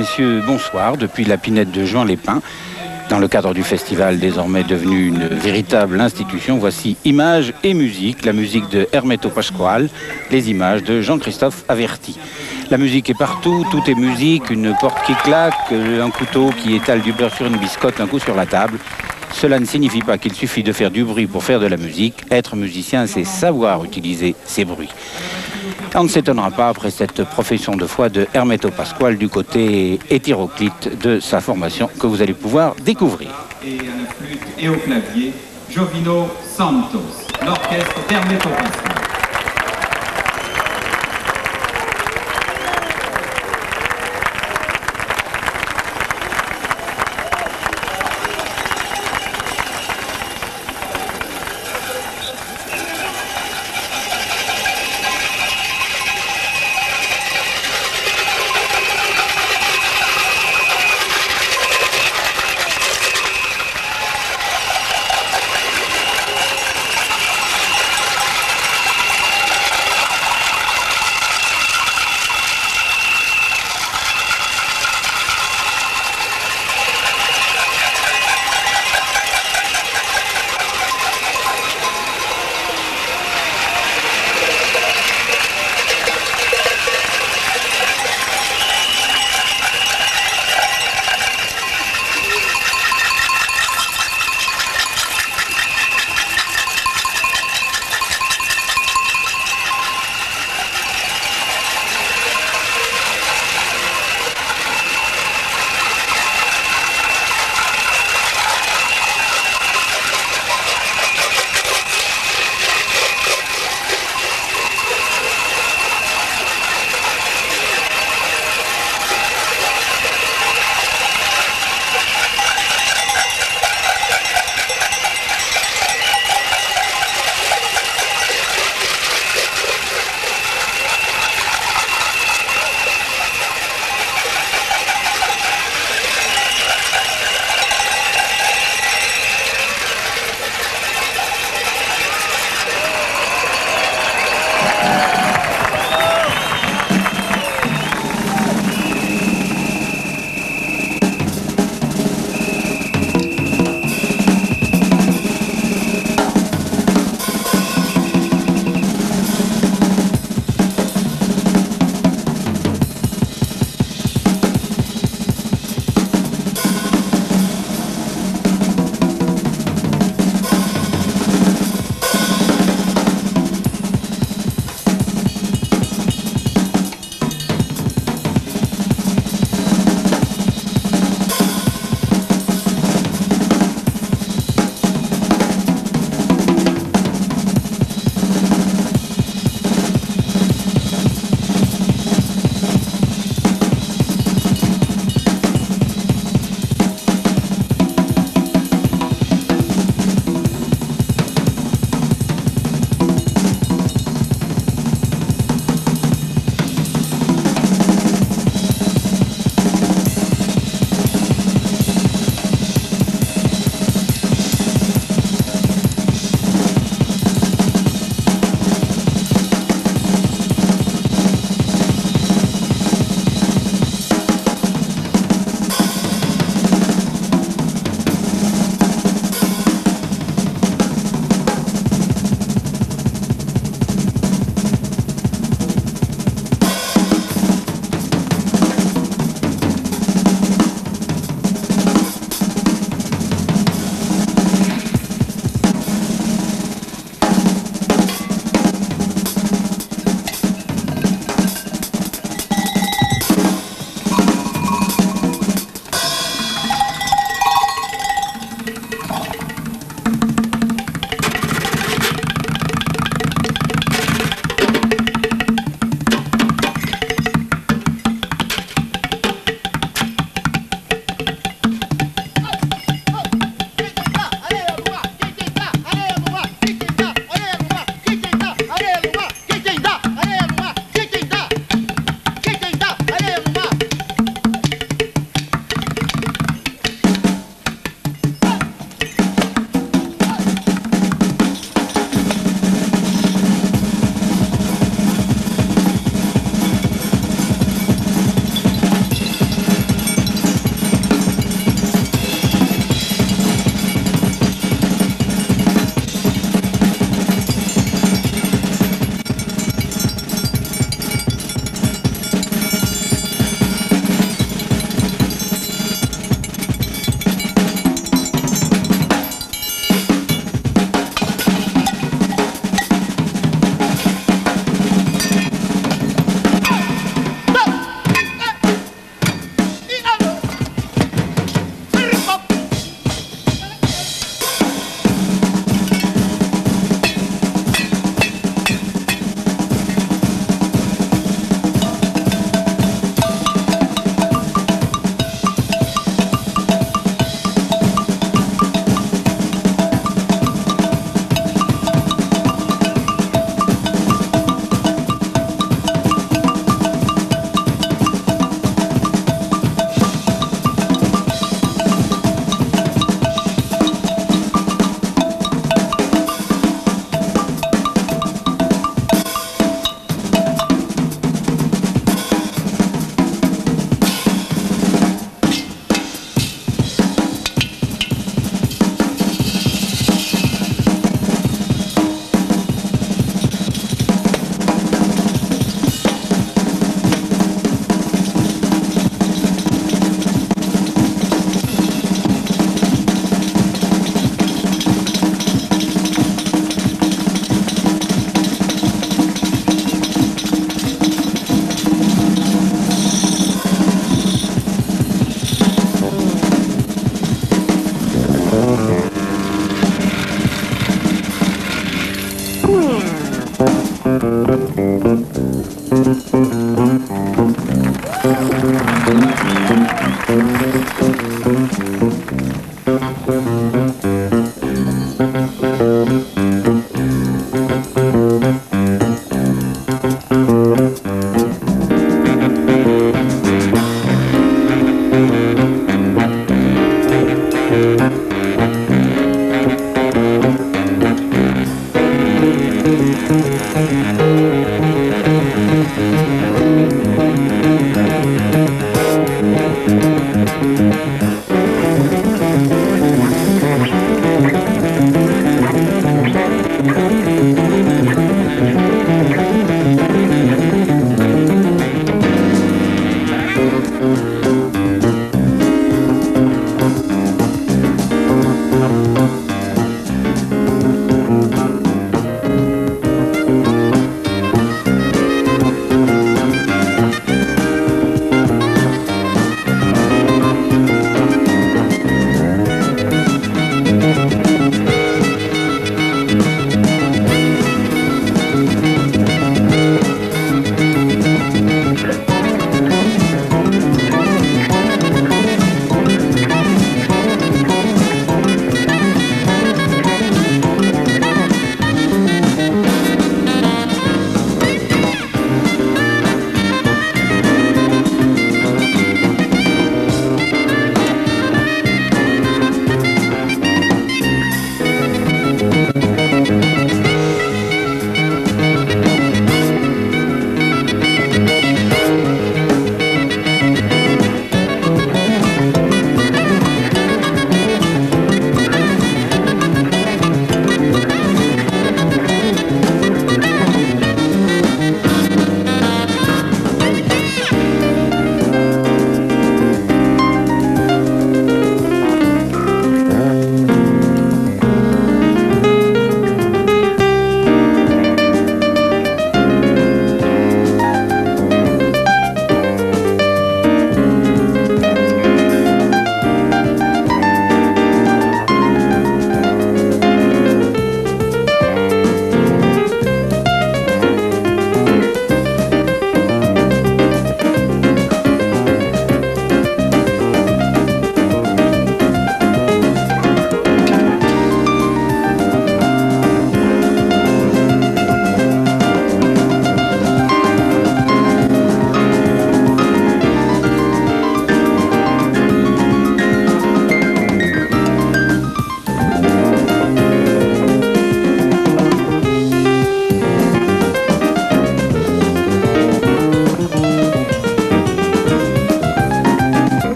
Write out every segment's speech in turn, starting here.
messieurs, bonsoir depuis la pinette de Jean Lépin. Dans le cadre du festival désormais devenu une véritable institution, voici Images et musique, la musique de Hermeto Pasquale, les images de Jean-Christophe Averti. La musique est partout, tout est musique, une porte qui claque, un couteau qui étale du beurre sur une biscotte, un coup sur la table. Cela ne signifie pas qu'il suffit de faire du bruit pour faire de la musique. Être musicien, c'est savoir utiliser ces bruits. On ne s'étonnera pas après cette profession de foi de Hermeto Pasquale du côté hétéroclite de sa formation que vous allez pouvoir découvrir.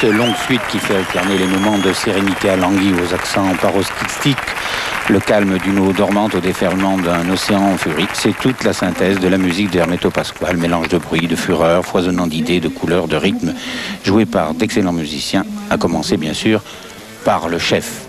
Cette longue suite qui fait alterner les moments de sérénité à languille aux accents parostystiques, le calme d'une eau dormante au déferlement d'un océan furique, c'est toute la synthèse de la musique d'Hermeto Pasquale, mélange de bruit, de fureur, foisonnant d'idées, de couleurs, de rythmes, joué par d'excellents musiciens, à commencer bien sûr par le chef.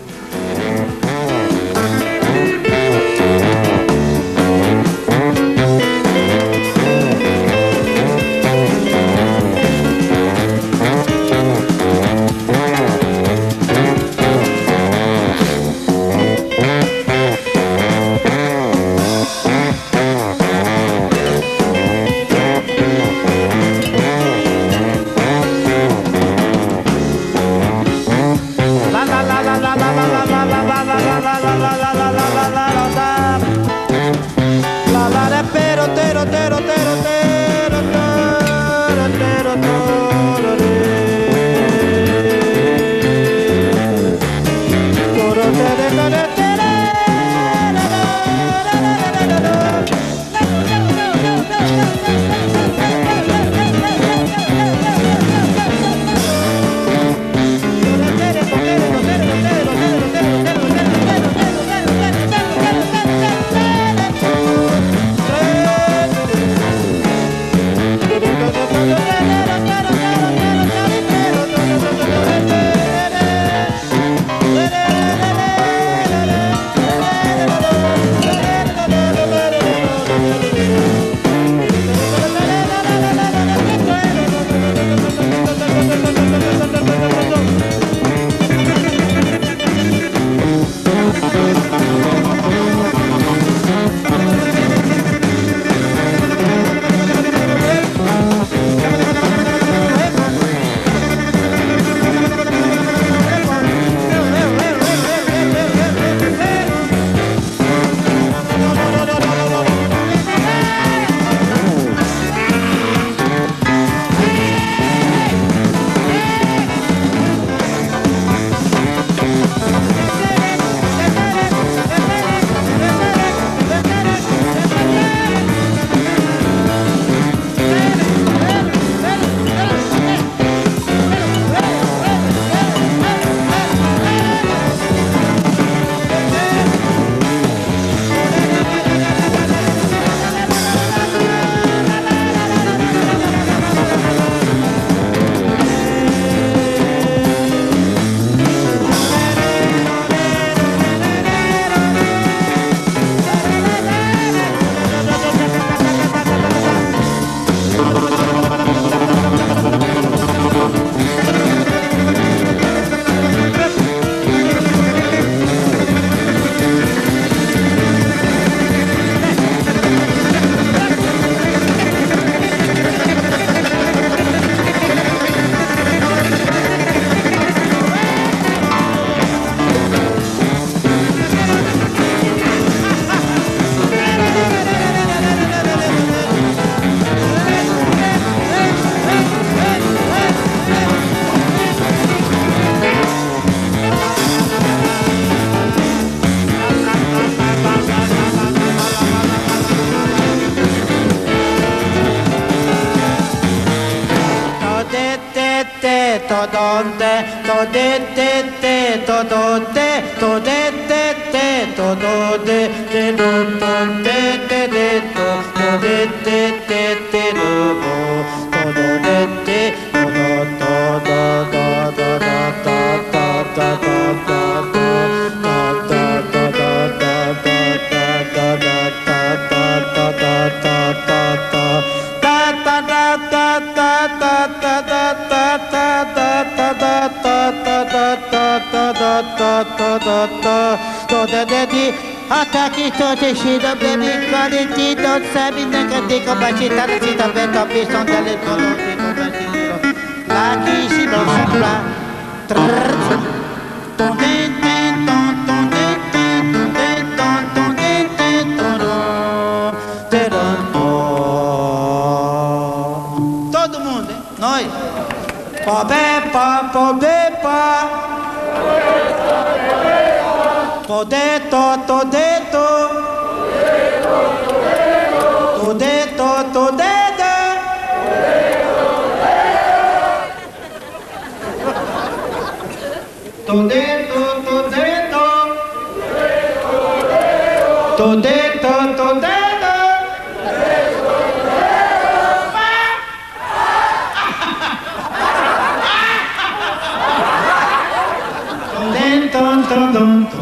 noite cheira bebe quality Não sabe nem cantei com batidada Se tá vendo a versão dela é colônia com brasileiro Aqui se não sopra Tom tem tem tom tom tem tem tom tem tom tom tem tem tom terão Todo mundo, hein? Nós. Pobé, pá, pobé, pá Poder, to, to, de, to dun dun dun.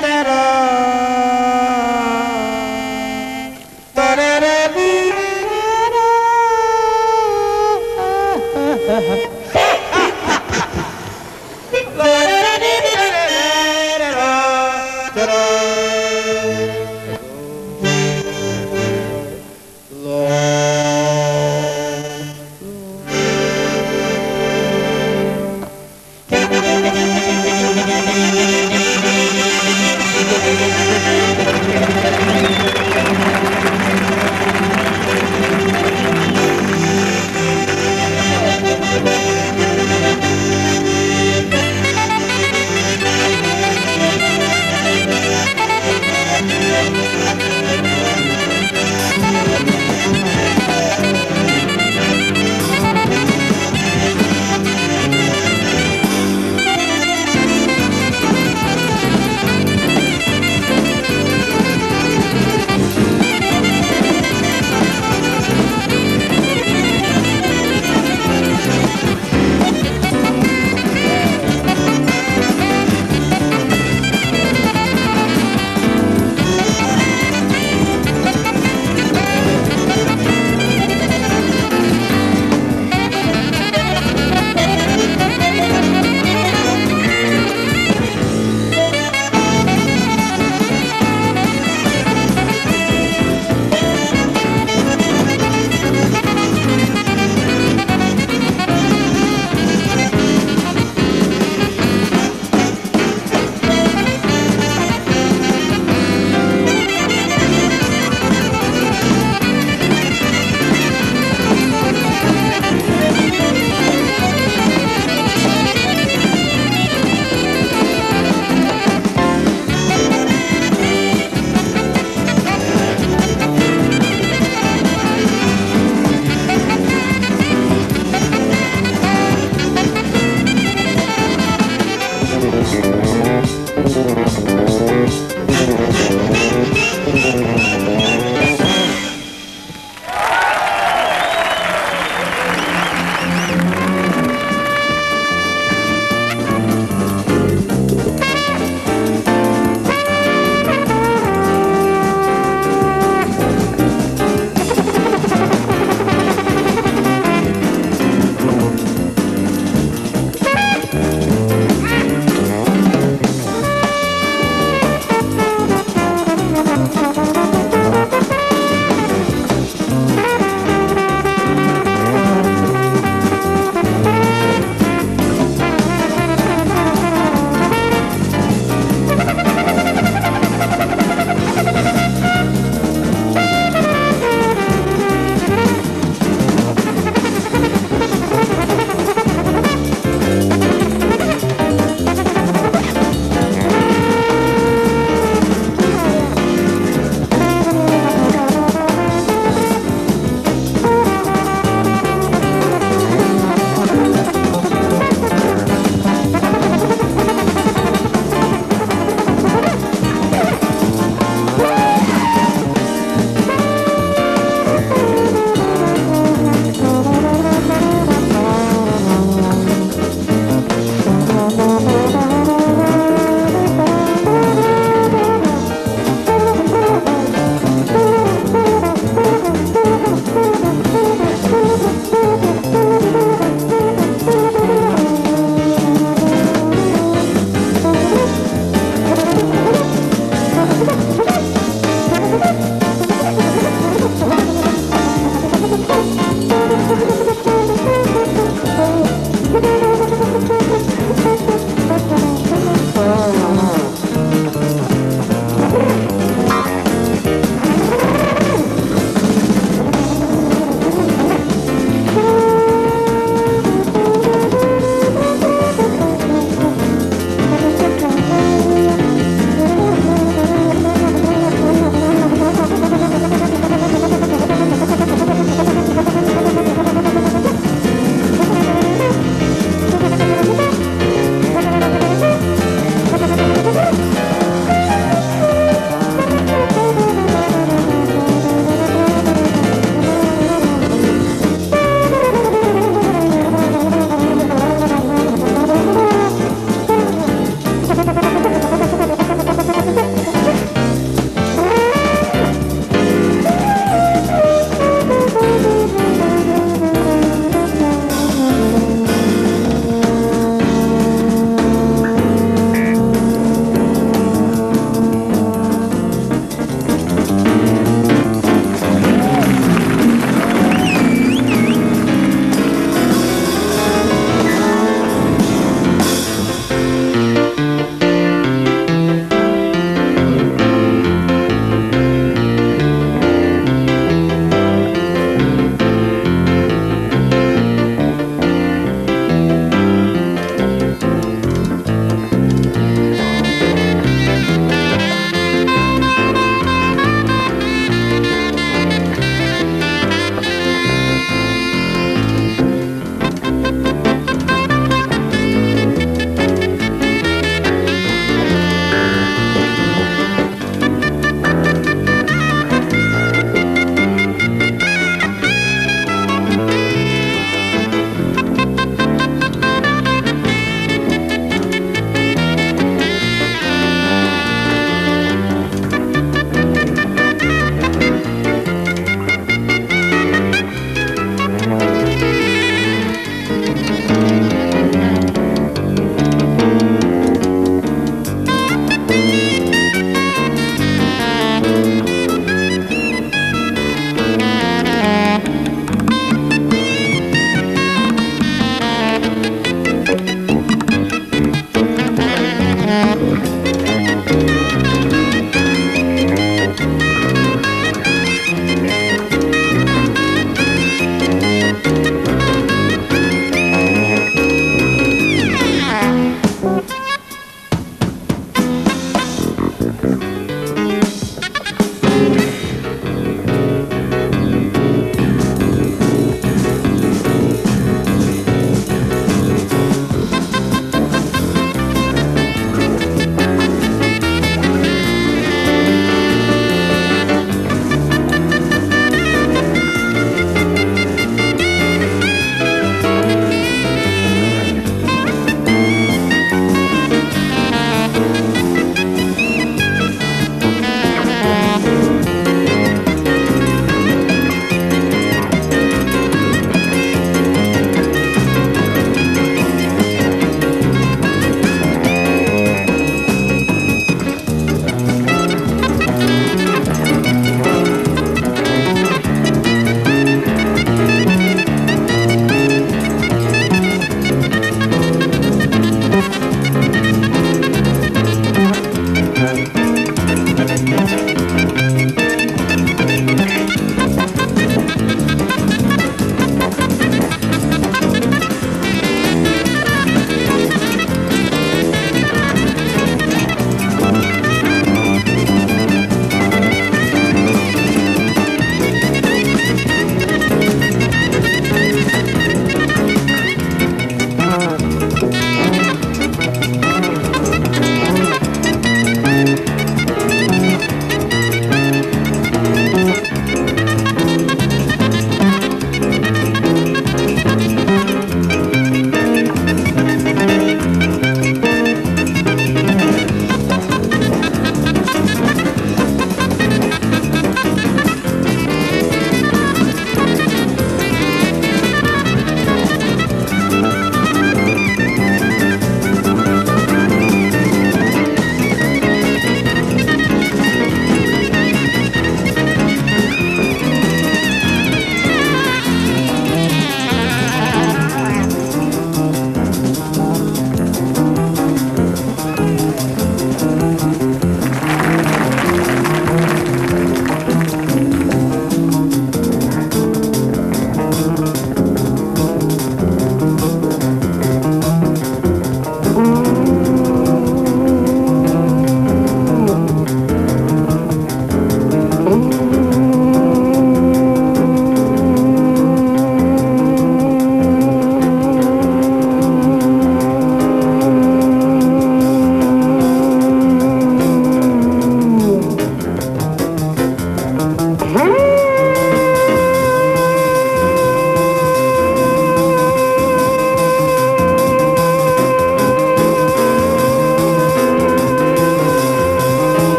that all.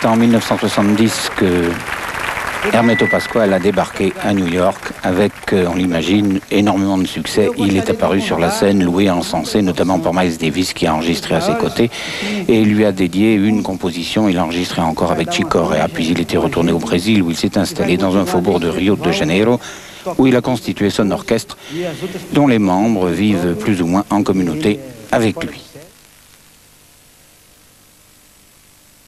C'est en 1970 que Hermeto Pasquale a débarqué à New York avec, euh, on l'imagine, énormément de succès. Il est apparu sur la scène, loué, encensé, notamment par Miles Davis qui a enregistré à ses côtés et lui a dédié une composition. Il a enregistré encore avec Chick Corea. Puis il était retourné au Brésil où il s'est installé dans un faubourg de Rio de Janeiro où il a constitué son orchestre dont les membres vivent plus ou moins en communauté avec lui.